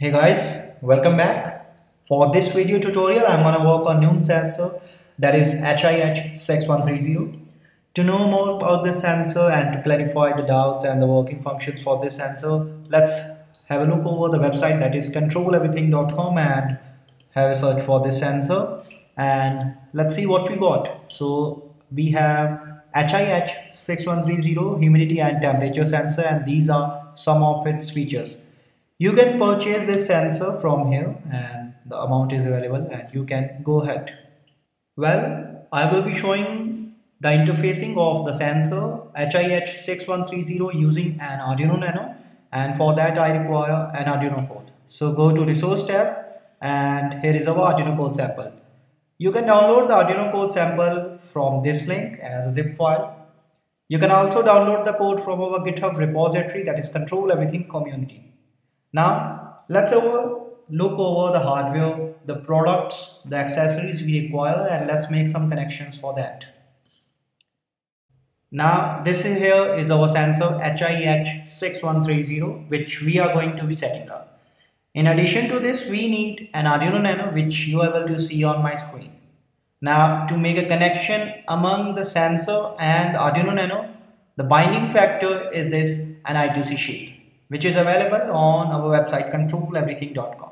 Hey guys, welcome back. For this video tutorial, I'm gonna work on new sensor that is HIH6130. To know more about this sensor and to clarify the doubts and the working functions for this sensor, let's have a look over the website that is controleverything.com and have a search for this sensor and let's see what we got. So we have HIH6130 humidity and temperature sensor and these are some of its features. You can purchase this sensor from here and the amount is available and you can go ahead. Well, I will be showing the interfacing of the sensor HIH6130 using an Arduino Nano and for that I require an Arduino code. So go to resource tab and here is our Arduino code sample. You can download the Arduino code sample from this link as a zip file. You can also download the code from our GitHub repository that is Control Everything Community. Now let's over look over the hardware, the products, the accessories we require and let's make some connections for that. Now this is here is our sensor HIH6130 which we are going to be setting up. In addition to this, we need an Arduino Nano which you are able to see on my screen. Now to make a connection among the sensor and the Arduino Nano, the binding factor is this an I2C shield which is available on our website controleverything.com.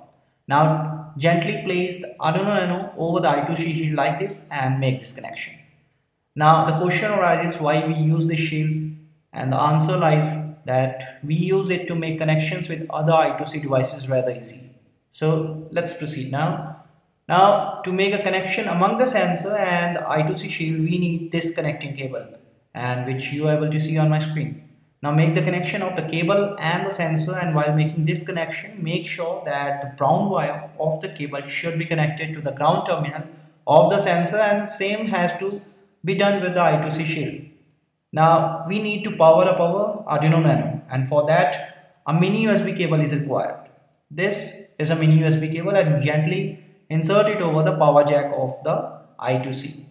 Now gently place the Arduino Nano over the I2C shield like this and make this connection. Now the question arises why we use this shield and the answer lies that we use it to make connections with other I2C devices rather easy. So let's proceed now. Now to make a connection among the sensor and the I2C shield we need this connecting cable and which you are able to see on my screen. Now make the connection of the cable and the sensor and while making this connection make sure that the brown wire of the cable should be connected to the ground terminal of the sensor and same has to be done with the I2C shield. Now we need to power up our Arduino Nano and for that a mini USB cable is required. This is a mini USB cable and gently insert it over the power jack of the I2C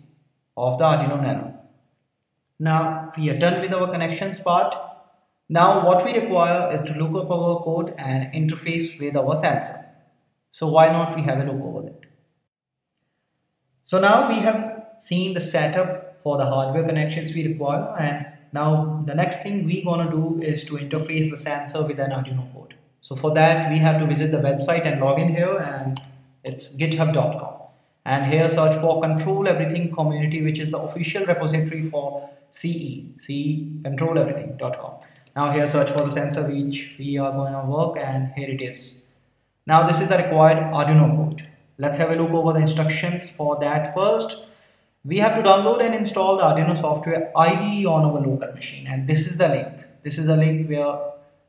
of the Arduino Nano. Now we are done with our connections part. Now what we require is to look up our code and interface with our sensor. So why not we have a look over that. So now we have seen the setup for the hardware connections we require and now the next thing we gonna do is to interface the sensor with an Arduino code. So for that we have to visit the website and log in here and it's github.com and here search for control everything community which is the official repository for CE, CE controleverything.com. Now here search for the sensor which we are going to work and here it is. Now this is the required Arduino code. Let's have a look over the instructions for that first. We have to download and install the Arduino software IDE on our local machine and this is the link. This is the link where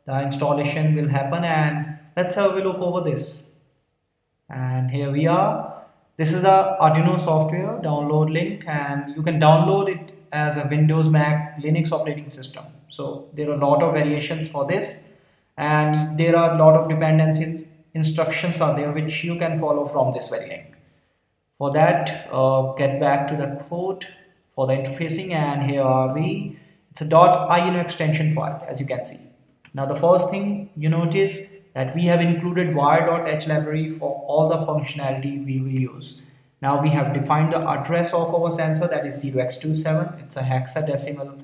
the installation will happen and let's have a look over this. And here we are. This is a Arduino software download link and you can download it as a Windows Mac Linux operating system so there are a lot of variations for this and there are a lot of dependencies instructions are there which you can follow from this very link for that, uh, get back to the code for the interfacing and here are we. It's a .ino extension file as you can see. Now the first thing you notice that we have included wire.h library for all the functionality we will use. Now we have defined the address of our sensor that is 0x27. It's a hexadecimal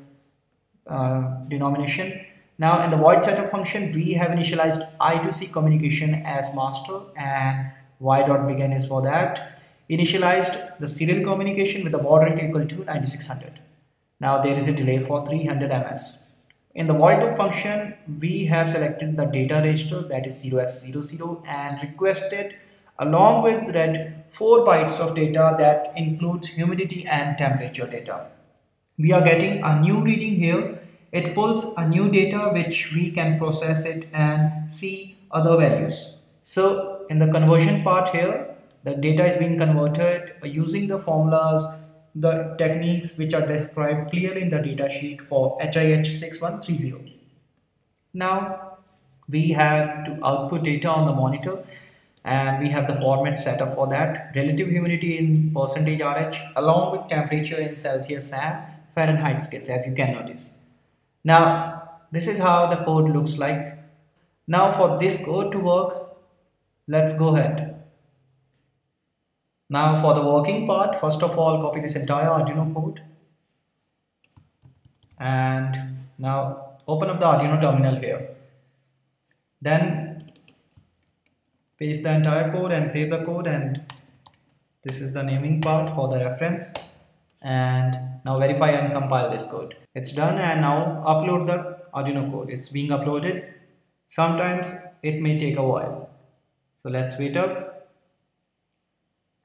uh, denomination. Now in the void setup function, we have initialized I2C communication as master and Wire.begin is for that initialized the serial communication with the baud rate equal to 9600. Now there is a delay for 300 ms. In the void loop function, we have selected the data register that is 0x00 and requested along with read 4 bytes of data that includes humidity and temperature data. We are getting a new reading here. It pulls a new data which we can process it and see other values. So in the conversion part here, the data is being converted using the formulas the techniques which are described clearly in the datasheet for HIH6130. Now we have to output data on the monitor and we have the format set up for that relative humidity in percentage RH along with temperature in Celsius and Fahrenheit scales as you can notice. Now this is how the code looks like. Now for this code to work let's go ahead. Now for the working part, first of all copy this entire Arduino code and now open up the Arduino terminal here. Then paste the entire code and save the code and this is the naming part for the reference and now verify and compile this code. It's done and now upload the Arduino code. It's being uploaded. Sometimes it may take a while. So let's wait up.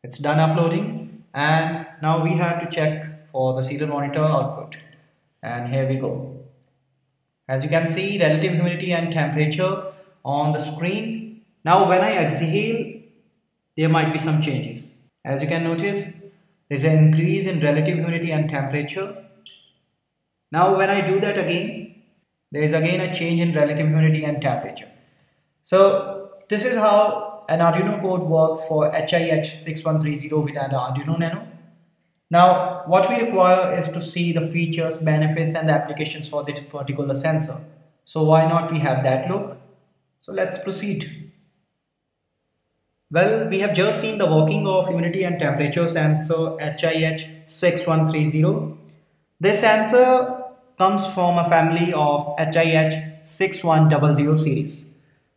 It's done uploading and now we have to check for the serial monitor output and here we go. As you can see relative humidity and temperature on the screen. Now when I exhale there might be some changes. As you can notice there's an increase in relative humidity and temperature. Now when I do that again there is again a change in relative humidity and temperature. So this is how an Arduino code works for HIH6130 with an Arduino Nano. Now, what we require is to see the features, benefits and the applications for this particular sensor. So why not we have that look? So let's proceed. Well, we have just seen the working of humidity and temperature sensor HIH6130. This sensor comes from a family of HIH6100 series.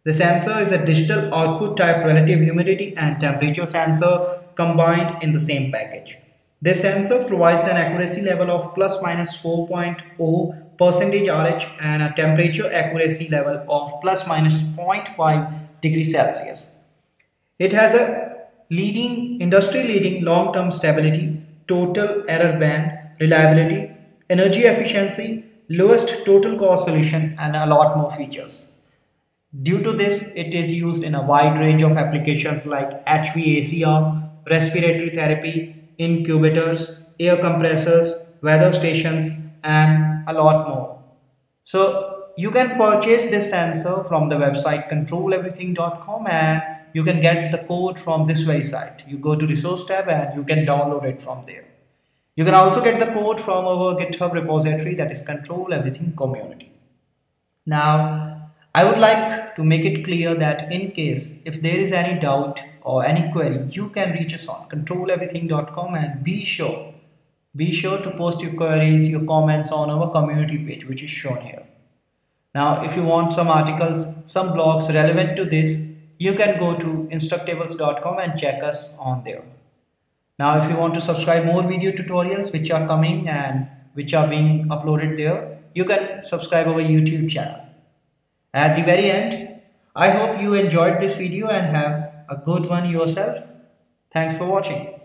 The sensor is a digital output type relative humidity and temperature sensor combined in the same package. This sensor provides an accuracy level of plus minus 4.0 percentage RH and a temperature accuracy level of plus minus 0.5 degree Celsius. It has a leading industry leading long-term stability, total error band, reliability, energy efficiency, lowest total cost solution and a lot more features. Due to this, it is used in a wide range of applications like HVACR, respiratory therapy, incubators, air compressors, weather stations, and a lot more. So you can purchase this sensor from the website controleverything.com and you can get the code from this very site. You go to resource tab and you can download it from there. You can also get the code from our GitHub repository that is Control Everything Community. Now, I would like to make it clear that in case if there is any doubt or any query, you can reach us on controleverything.com and be sure, be sure to post your queries, your comments on our community page, which is shown here. Now, if you want some articles, some blogs relevant to this, you can go to instructables.com and check us on there. Now, if you want to subscribe more video tutorials which are coming and which are being uploaded there, you can subscribe our YouTube channel. At the very end, I hope you enjoyed this video and have a good one yourself. Thanks for watching.